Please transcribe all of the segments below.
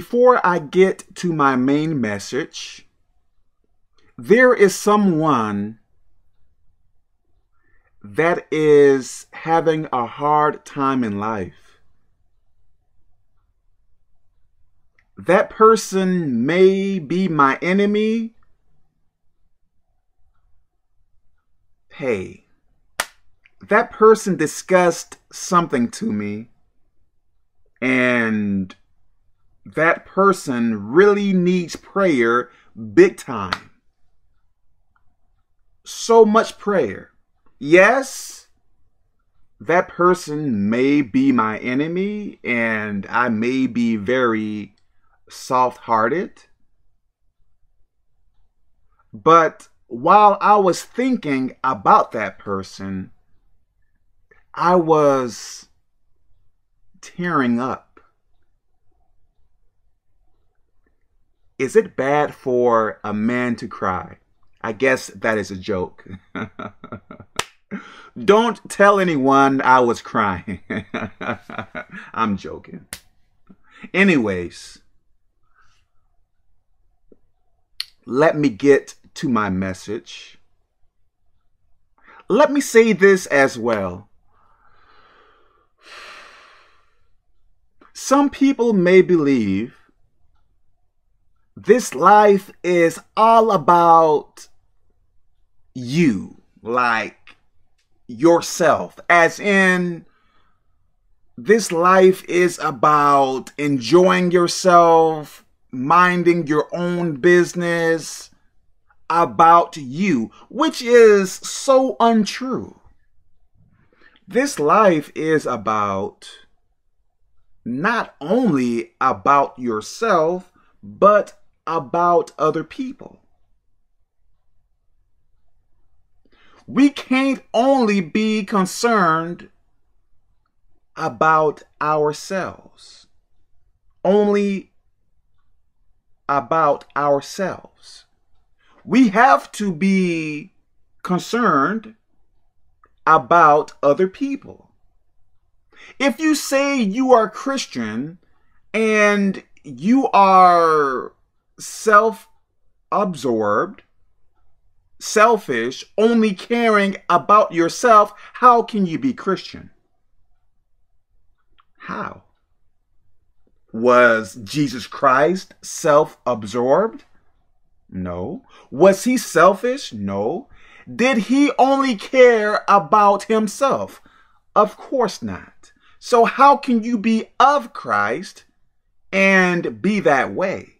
Before I get to my main message, there is someone that is having a hard time in life. That person may be my enemy. Hey, that person discussed something to me, and that person really needs prayer big time. So much prayer. Yes, that person may be my enemy, and I may be very soft hearted. But while I was thinking about that person, I was tearing up. Is it bad for a man to cry? I guess that is a joke. Don't tell anyone I was crying. I'm joking. Anyways, let me get to my message. Let me say this as well. Some people may believe this life is all about you, like yourself, as in this life is about enjoying yourself, minding your own business, about you, which is so untrue. This life is about not only about yourself, but about other people. We can't only be concerned about ourselves, only about ourselves. We have to be concerned about other people. If you say you are Christian and you are self absorbed, selfish, only caring about yourself, how can you be Christian? How? Was Jesus Christ self absorbed? No. Was he selfish? No. Did he only care about himself? Of course not. So, how can you be of Christ and be that way?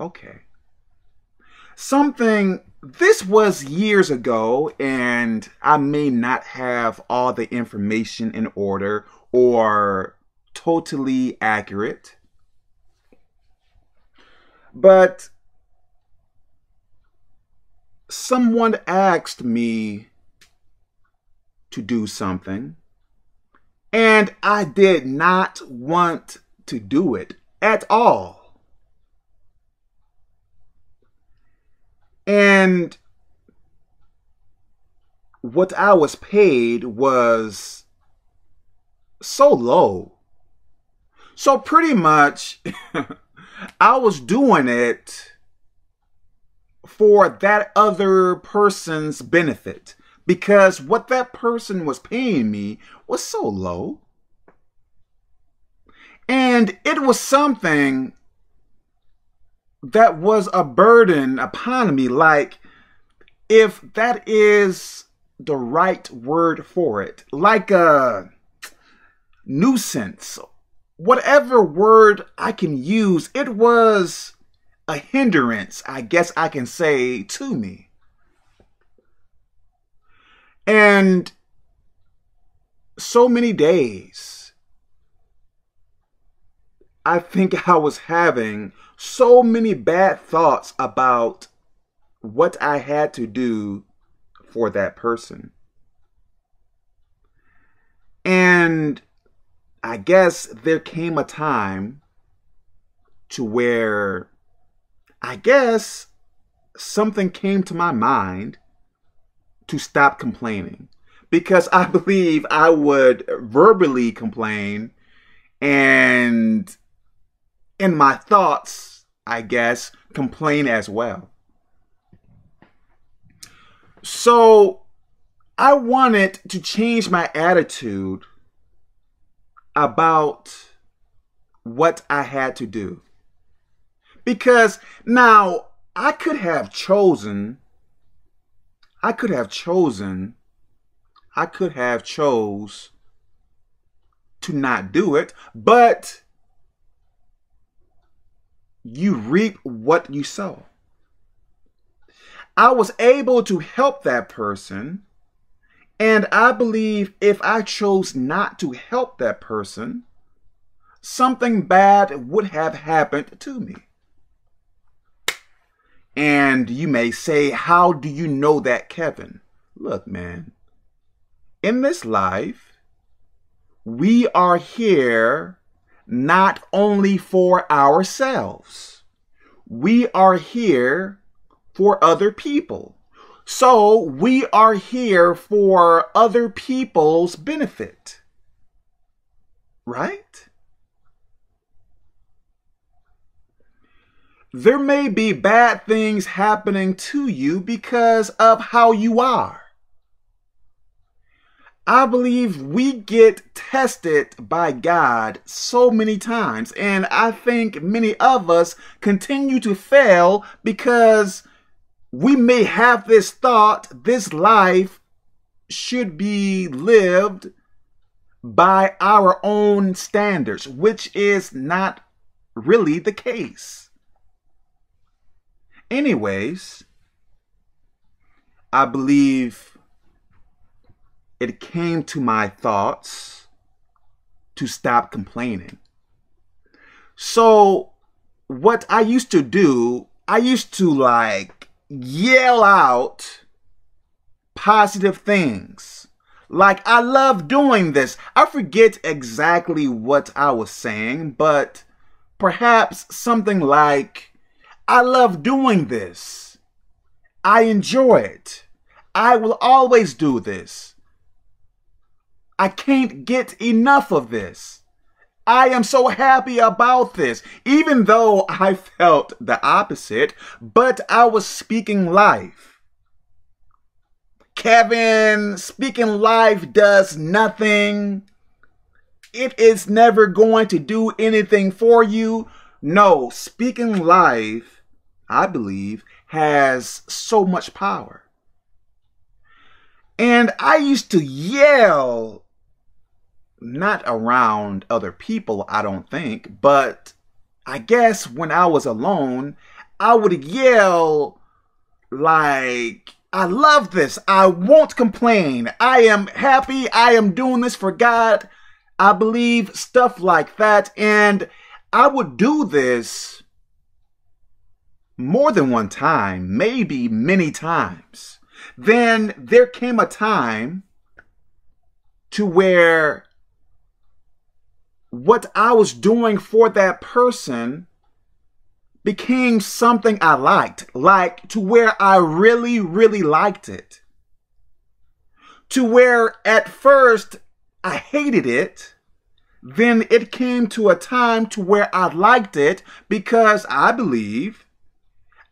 Okay. Something, this was years ago, and I may not have all the information in order or totally accurate. But someone asked me to do something, and I did not want to do it at all. And what I was paid was so low. So pretty much, I was doing it for that other person's benefit because what that person was paying me was so low. And it was something that was a burden upon me. Like, if that is the right word for it, like a nuisance, whatever word I can use, it was a hindrance, I guess I can say, to me. And so many days, I think I was having so many bad thoughts about what I had to do for that person. And I guess there came a time to where I guess something came to my mind to stop complaining because I believe I would verbally complain and in my thoughts, I guess, complain as well. So I wanted to change my attitude about what I had to do. Because now I could have chosen, I could have chosen, I could have chose to not do it, but you reap what you sow. I was able to help that person. And I believe if I chose not to help that person, something bad would have happened to me. And you may say, How do you know that, Kevin? Look, man, in this life, we are here not only for ourselves, we are here for other people. So we are here for other people's benefit. Right? There may be bad things happening to you because of how you are. I believe we get tested by God so many times, and I think many of us continue to fail because we may have this thought this life should be lived by our own standards, which is not really the case. Anyways, I believe it came to my thoughts to stop complaining. So, what I used to do, I used to like yell out positive things. Like, I love doing this. I forget exactly what I was saying, but perhaps something like, I love doing this. I enjoy it. I will always do this. I can't get enough of this. I am so happy about this, even though I felt the opposite, but I was speaking life. Kevin, speaking life does nothing. It is never going to do anything for you. No, speaking life I believe, has so much power. And I used to yell, not around other people, I don't think, but I guess when I was alone, I would yell like, I love this. I won't complain. I am happy. I am doing this for God. I believe stuff like that. And I would do this more than one time, maybe many times, then there came a time to where what I was doing for that person became something I liked, like to where I really, really liked it. To where at first I hated it, then it came to a time to where I liked it because I believe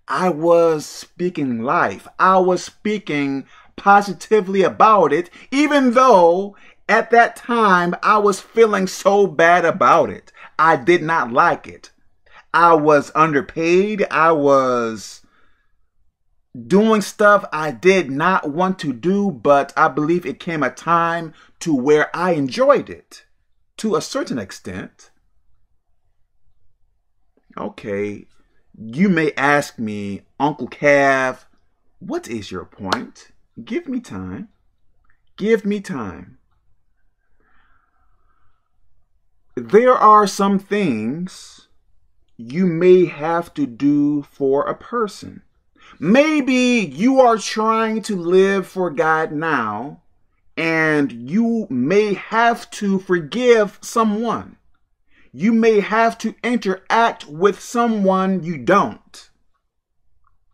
I was speaking life. I was speaking positively about it, even though at that time I was feeling so bad about it. I did not like it. I was underpaid. I was doing stuff I did not want to do, but I believe it came a time to where I enjoyed it to a certain extent. Okay, you may ask me, Uncle Kev, what is your point? Give me time. Give me time. There are some things you may have to do for a person. Maybe you are trying to live for God now, and you may have to forgive someone you may have to interact with someone you don't.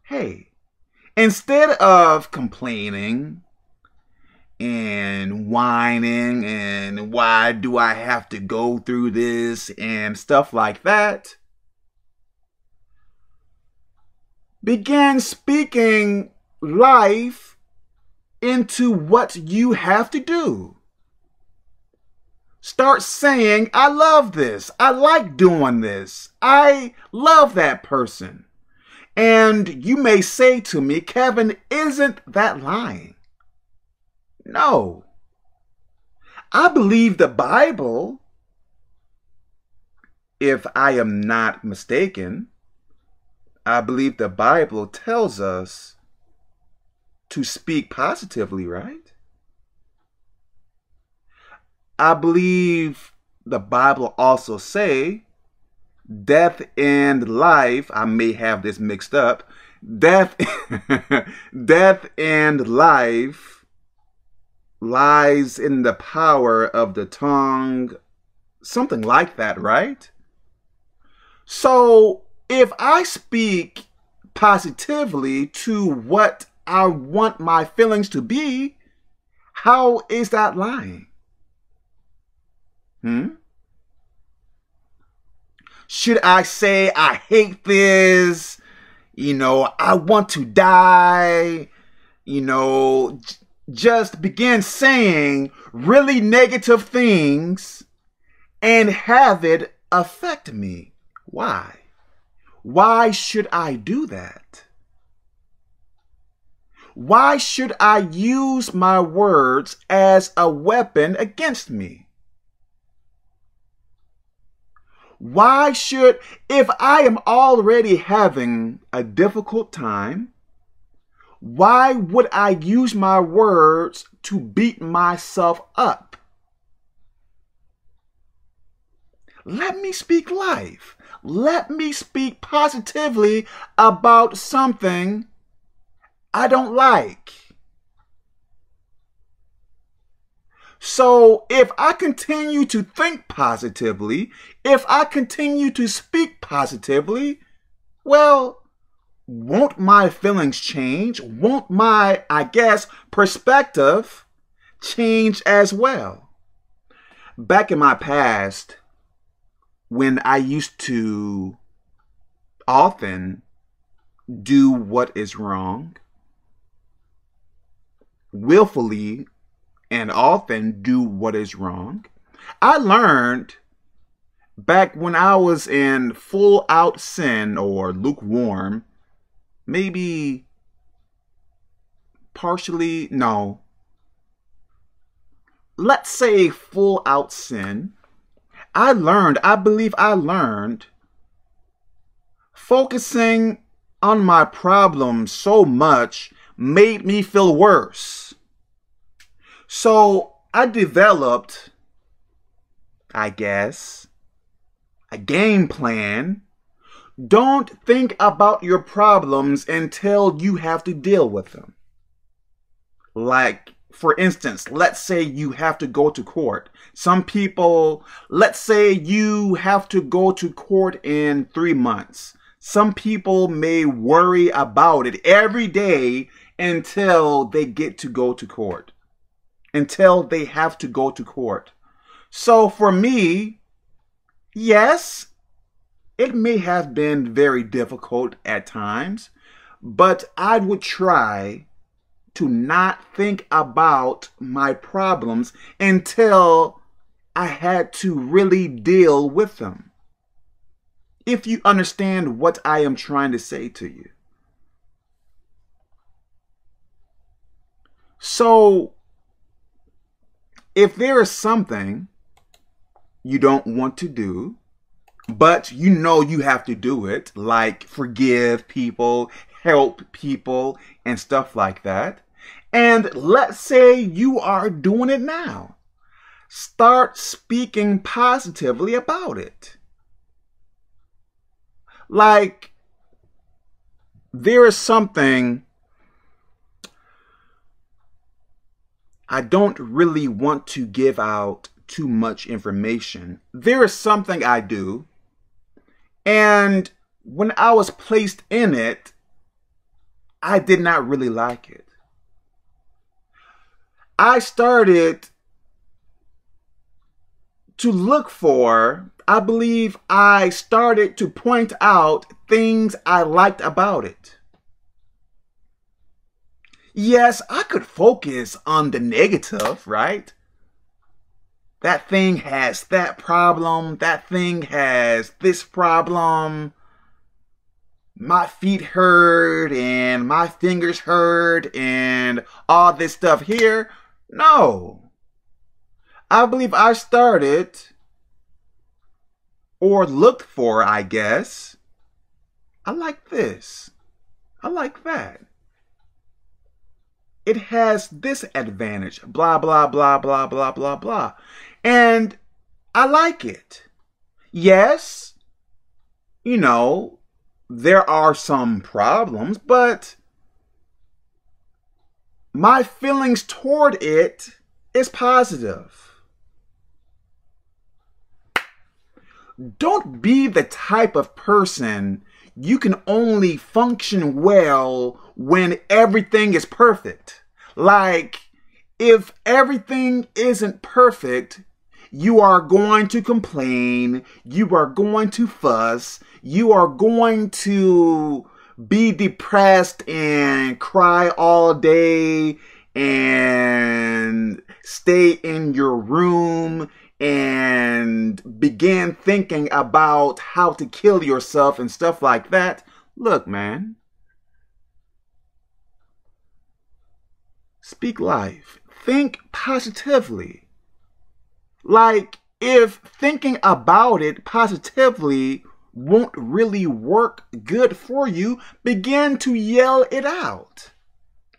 Hey, instead of complaining and whining and why do I have to go through this and stuff like that, began speaking life into what you have to do. Start saying, I love this. I like doing this. I love that person. And you may say to me, Kevin, isn't that lying? No. I believe the Bible, if I am not mistaken, I believe the Bible tells us to speak positively, right? I believe the Bible also say death and life, I may have this mixed up. Death death and life lies in the power of the tongue. Something like that, right? So, if I speak positively to what I want my feelings to be, how is that lying? Hmm? Should I say I hate this? You know, I want to die? You know, just begin saying really negative things and have it affect me. Why? Why should I do that? Why should I use my words as a weapon against me? Why should, if I am already having a difficult time, why would I use my words to beat myself up? Let me speak life. Let me speak positively about something I don't like. So if I continue to think positively, if I continue to speak positively, well, won't my feelings change? Won't my, I guess, perspective change as well? Back in my past, when I used to often do what is wrong, willfully and often do what is wrong. I learned back when I was in full out sin or lukewarm, maybe partially, no. Let's say full out sin. I learned, I believe I learned, focusing on my problems so much made me feel worse. So I developed, I guess, a game plan. Don't think about your problems until you have to deal with them. Like, for instance, let's say you have to go to court. Some people, let's say you have to go to court in three months. Some people may worry about it every day until they get to go to court until they have to go to court. So for me, yes, it may have been very difficult at times, but I would try to not think about my problems until I had to really deal with them. If you understand what I am trying to say to you. So, if there is something you don't want to do, but you know you have to do it, like forgive people, help people, and stuff like that, and let's say you are doing it now, start speaking positively about it. Like, there is something I don't really want to give out too much information. There is something I do, and when I was placed in it, I did not really like it. I started to look for, I believe I started to point out things I liked about it. Yes, I could focus on the negative, right? That thing has that problem. That thing has this problem. My feet hurt and my fingers hurt and all this stuff here. No. I believe I started or looked for, I guess. I like this. I like that it has this advantage, blah, blah, blah, blah, blah, blah, blah. And I like it. Yes, you know, there are some problems, but my feelings toward it is positive. Don't be the type of person you can only function well when everything is perfect. Like, if everything isn't perfect, you are going to complain, you are going to fuss, you are going to be depressed and cry all day and stay in your room and begin thinking about how to kill yourself and stuff like that. Look, man. Speak life. Think positively. Like, if thinking about it positively won't really work good for you, begin to yell it out.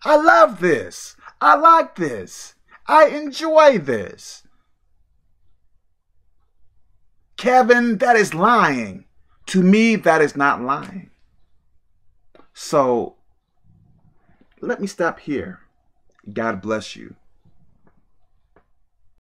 I love this. I like this. I enjoy this. Kevin, that is lying. To me, that is not lying. So let me stop here. God bless you.